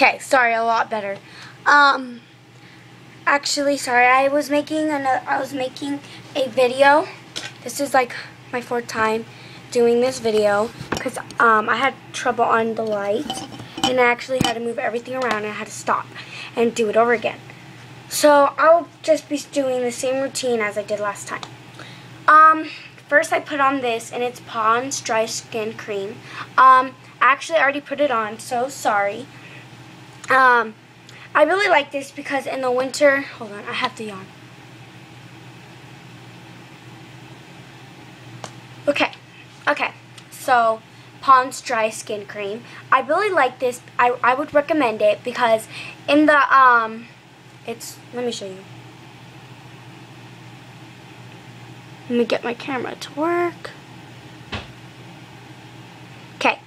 Okay, sorry, a lot better. Um, actually, sorry, I was making another, I was making a video. This is like my fourth time doing this video because um, I had trouble on the light and I actually had to move everything around and I had to stop and do it over again. So I'll just be doing the same routine as I did last time. Um, first I put on this and it's Pond's Dry Skin Cream. Um, I actually already put it on, so sorry. Um, I really like this because in the winter, hold on, I have to yawn. Okay, okay, so Pond's Dry Skin Cream. I really like this. I, I would recommend it because in the, um, it's, let me show you. Let me get my camera to work. Okay.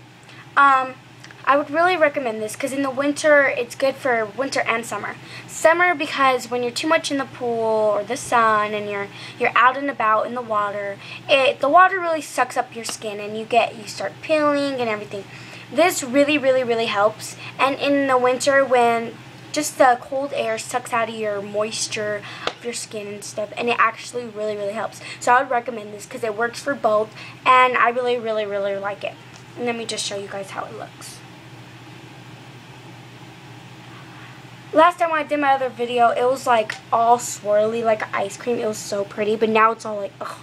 Um, I would really recommend this because in the winter, it's good for winter and summer. Summer because when you're too much in the pool or the sun and you're you're out and about in the water, it the water really sucks up your skin and you get you start peeling and everything. This really really really helps. And in the winter when just the cold air sucks out of your moisture of your skin and stuff and it actually really really helps so I would recommend this because it works for both and I really really really like it and let me just show you guys how it looks last time I did my other video it was like all swirly like ice cream. It was so pretty but now it's all like ugh.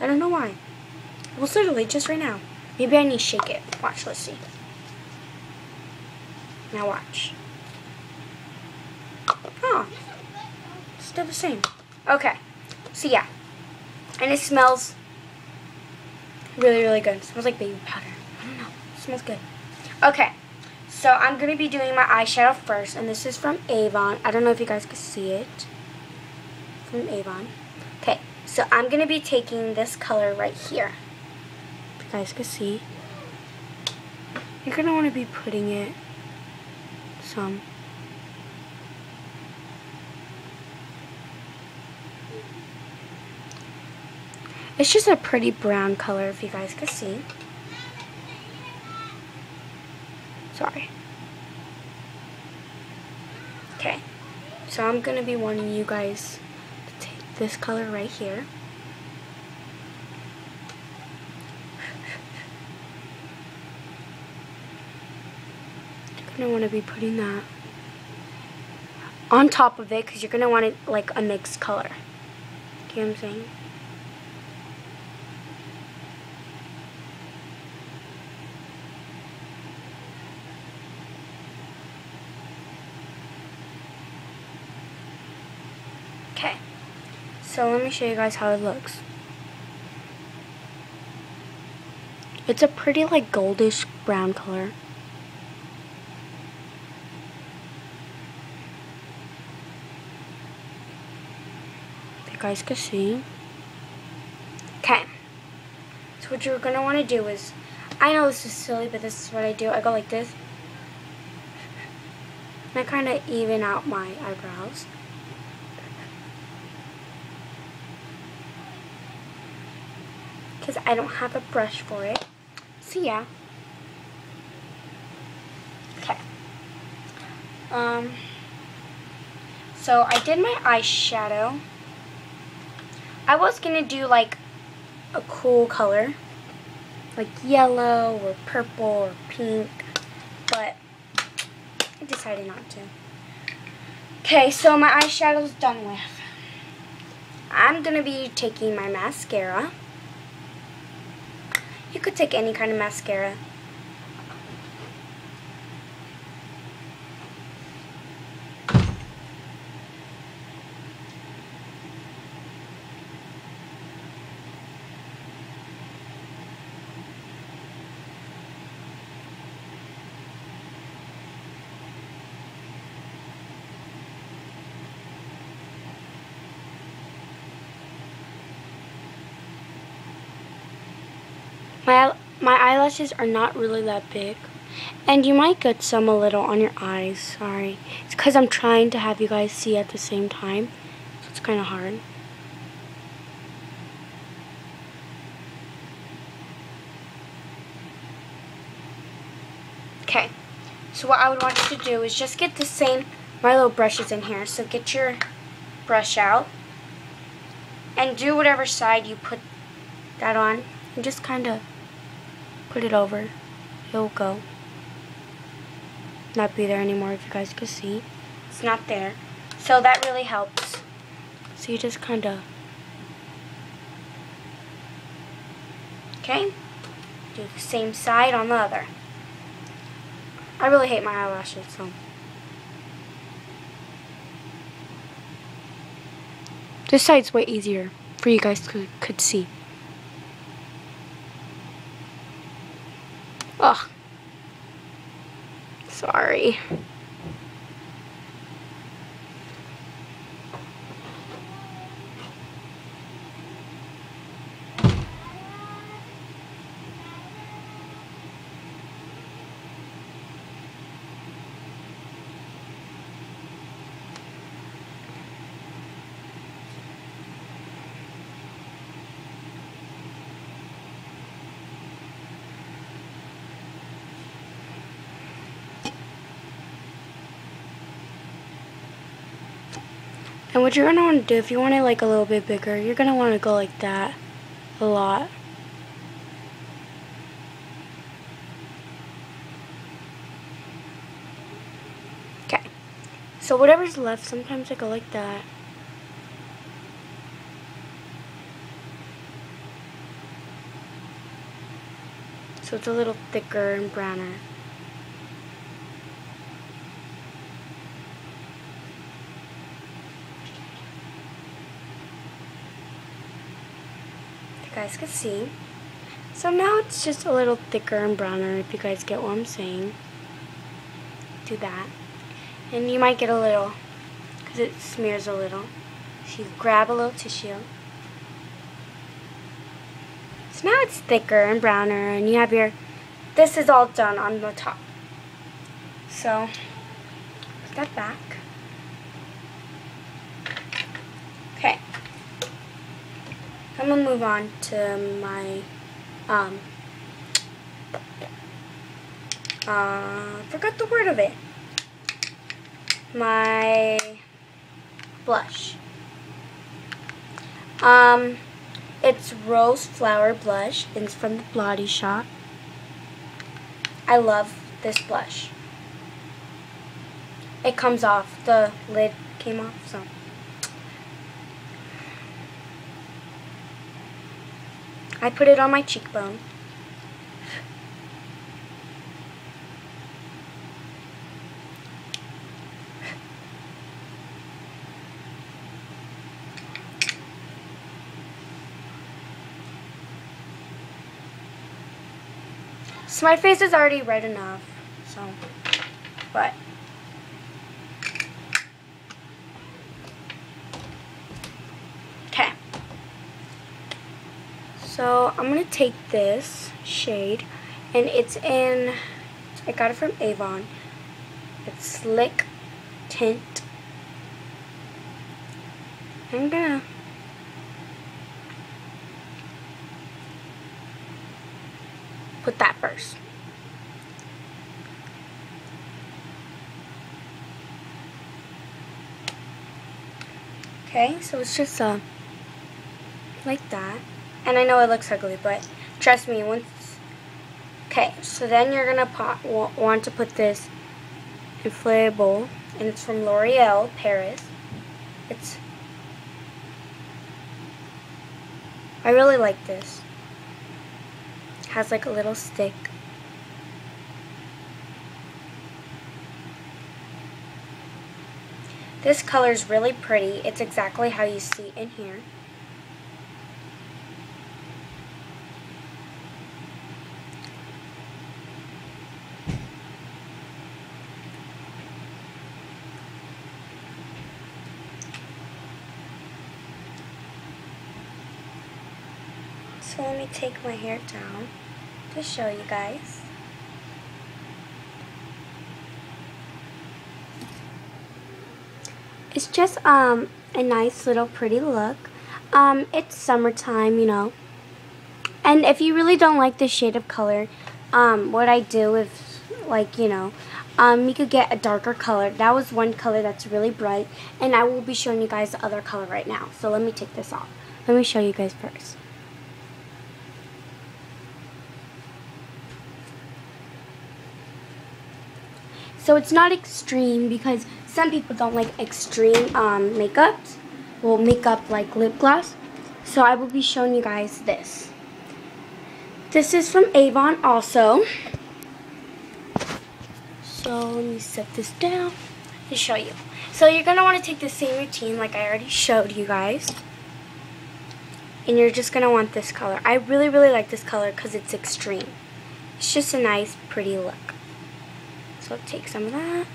I don't know why. It was literally just right now. Maybe I need to shake it. Watch let's see. Now watch. Oh, still the same. Okay, so yeah, and it smells really, really good. It smells like baby powder. I don't know. It smells good. Okay, so I'm going to be doing my eyeshadow first, and this is from Avon. I don't know if you guys can see it. From Avon. Okay, so I'm going to be taking this color right here. If you guys can see. You're going to want to be putting it some It's just a pretty brown color if you guys can see. Sorry. Okay. So I'm going to be wanting you guys to take this color right here. You're going to want to be putting that on top of it because you're going to want it like a mixed color. Okay, what I'm saying? Okay, so let me show you guys how it looks. It's a pretty like goldish brown color. You guys can see. Okay, so what you're going to want to do is, I know this is silly, but this is what I do. I go like this. And I kind of even out my eyebrows. Because I don't have a brush for it. So yeah. Okay. Um, so I did my eyeshadow. I was going to do like a cool color. Like yellow or purple or pink. But I decided not to. Okay, so my eyeshadow's done with. I'm going to be taking my mascara. Could take any kind of mascara. My, my eyelashes are not really that big. And you might get some a little on your eyes, sorry. It's because I'm trying to have you guys see at the same time. So it's kind of hard. Okay. So what I would want you to do is just get the same, my little brushes in here. So get your brush out and do whatever side you put that on and just kind of put it over. It'll go. Not be there anymore if you guys could see. It's not there. So that really helps. So you just kind of Okay? Do the same side on the other. I really hate my eyelashes, so. This side's way easier for you guys to could see. Ugh. Sorry. And what you're going to want to do, if you want it like a little bit bigger, you're going to want to go like that a lot. Okay. So whatever's left, sometimes I go like that. So it's a little thicker and browner. Guys can see. So now it's just a little thicker and browner if you guys get what I'm saying. Do that. And you might get a little, because it smears a little. So you grab a little tissue. So now it's thicker and browner and you have your, this is all done on the top. So, put that back. Okay. I'm gonna move on to my um uh forgot the word of it. My blush. Um it's rose flower blush. It's from the Body Shop. I love this blush. It comes off. The lid came off, so I put it on my cheekbone. So my face is already red enough, so, but So I'm going to take this shade, and it's in, I got it from Avon. It's Slick Tint. I'm going to put that first. Okay, so it's just uh, like that. And I know it looks ugly, but trust me, once... Okay, so then you're going to want to put this Infallible, and it's from L'Oreal Paris. It's... I really like this. It has like a little stick. This color is really pretty. It's exactly how you see in here. Take my hair down to show you guys. It's just um a nice little pretty look. Um, it's summertime, you know. And if you really don't like this shade of color, um, what I do is, like, you know, um, you could get a darker color. That was one color that's really bright. And I will be showing you guys the other color right now. So let me take this off. Let me show you guys first. So it's not extreme because some people don't like extreme um. Well, makeup like lip gloss. So I will be showing you guys this. This is from Avon also. So let me set this down to show you. So you're going to want to take the same routine like I already showed you guys. And you're just going to want this color. I really, really like this color because it's extreme. It's just a nice, pretty look. So take some of that.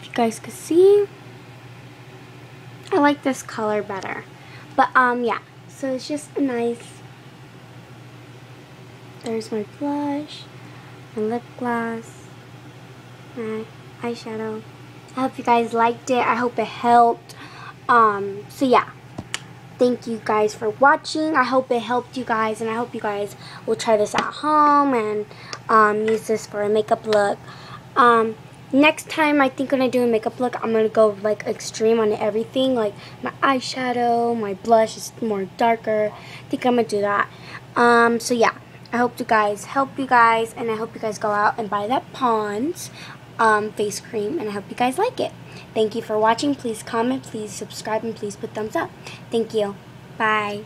If you guys could see, I like this color better. But um yeah, so it's just a nice, there's my blush, my lip gloss, my eyeshadow. I hope you guys liked it. I hope it helped. Um, so yeah. Thank you guys for watching. I hope it helped you guys and I hope you guys will try this at home and um, use this for a makeup look. Um, next time I think when I do a makeup look, I'm going to go like extreme on everything. Like my eyeshadow, my blush is more darker. I think I'm going to do that. Um, so yeah. I hope you guys help you guys and I hope you guys go out and buy that Pond's um, face cream and I hope you guys like it. Thank you for watching. Please comment, please subscribe, and please put thumbs up. Thank you. Bye.